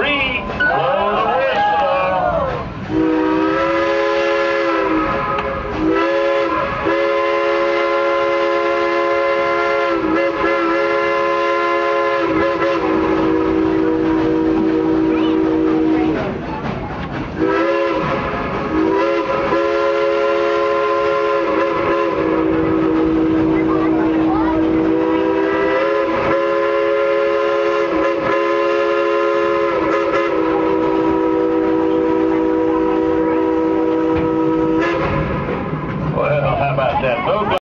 three, that. Vote